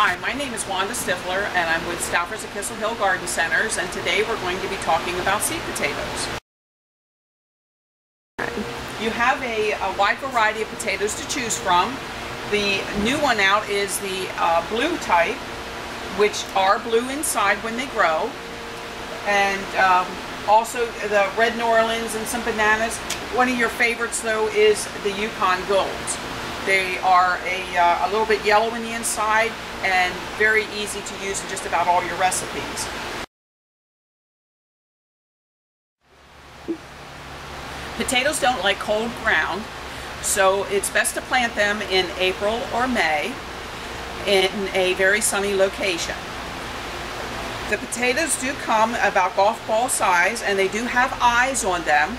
Hi, my name is Wanda Stifler and I'm with Stauffers at Kissel Hill Garden Centers and today we're going to be talking about seed potatoes. You have a, a wide variety of potatoes to choose from. The new one out is the uh, blue type, which are blue inside when they grow. And um, also the red Norlands and some bananas. One of your favorites though is the Yukon Golds. They are a, uh, a little bit yellow in the inside and very easy to use in just about all your recipes. Potatoes don't like cold ground, so it's best to plant them in April or May in a very sunny location. The potatoes do come about golf ball size and they do have eyes on them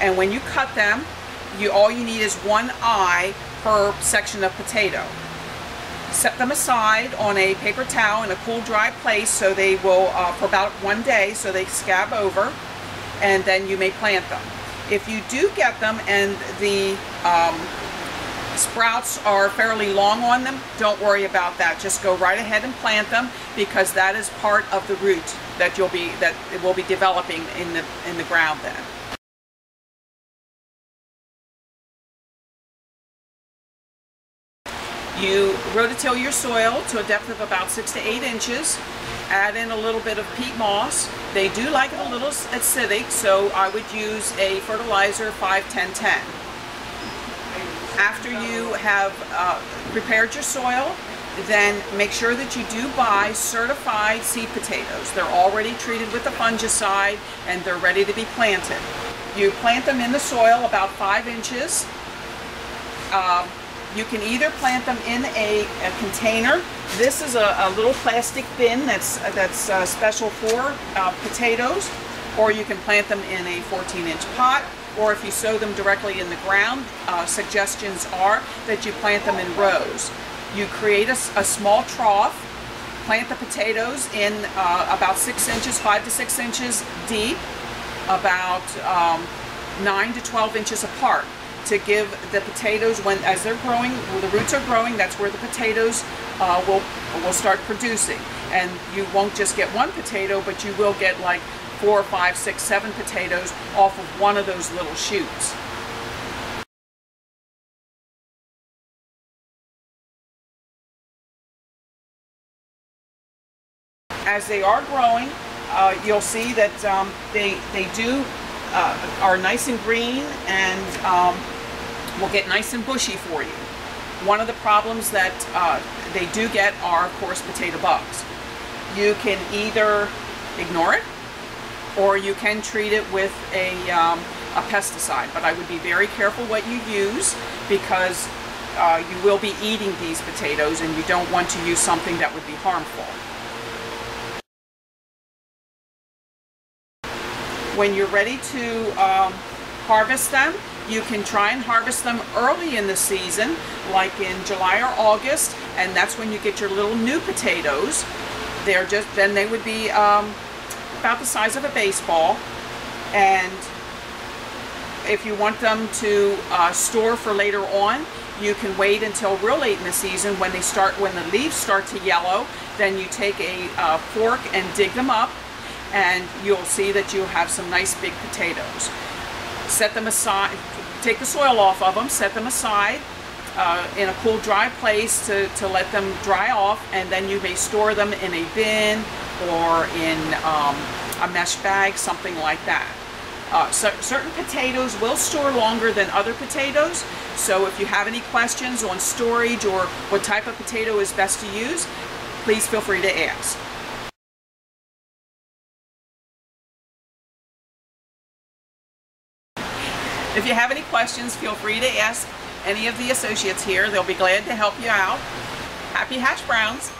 and when you cut them you all you need is one eye per section of potato. Set them aside on a paper towel in a cool dry place so they will uh, for about one day so they scab over and then you may plant them. If you do get them and the um, sprouts are fairly long on them, don't worry about that. Just go right ahead and plant them because that is part of the root that you'll be that it will be developing in the in the ground then. You rototill your soil to a depth of about six to eight inches. Add in a little bit of peat moss. They do like it a little acidic, so I would use a fertilizer 5-10-10. After you have uh, prepared your soil, then make sure that you do buy certified seed potatoes. They're already treated with a fungicide and they're ready to be planted. You plant them in the soil about five inches. Uh, you can either plant them in a, a container. This is a, a, little plastic bin that's, that's uh, special for uh, potatoes, or you can plant them in a 14 inch pot, or if you sow them directly in the ground, uh, suggestions are that you plant them in rows. You create a, a small trough, plant the potatoes in uh, about six inches, five to six inches deep, about um, nine to 12 inches apart to give the potatoes when as they're growing the roots are growing that's where the potatoes uh, will will start producing. And you won't just get one potato but you will get like four five six seven potatoes off of one of those little shoots. As they are growing uh, you'll see that um, they they do uh, are nice and green and um, will get nice and bushy for you. One of the problems that uh, they do get are, of course, potato bugs. You can either ignore it or you can treat it with a, um, a pesticide. But I would be very careful what you use because uh, you will be eating these potatoes and you don't want to use something that would be harmful. When you're ready to um, harvest them, you can try and harvest them early in the season, like in July or August, and that's when you get your little new potatoes. They're just, then they would be um, about the size of a baseball, and if you want them to uh, store for later on, you can wait until real late in the season when they start, when the leaves start to yellow, then you take a uh, fork and dig them up, and you'll see that you'll have some nice big potatoes. Set them aside, take the soil off of them, set them aside uh, in a cool dry place to, to let them dry off and then you may store them in a bin or in um, a mesh bag, something like that. Uh, so certain potatoes will store longer than other potatoes, so if you have any questions on storage or what type of potato is best to use, please feel free to ask. If you have any questions, feel free to ask any of the associates here. They'll be glad to help you out. Happy hash browns!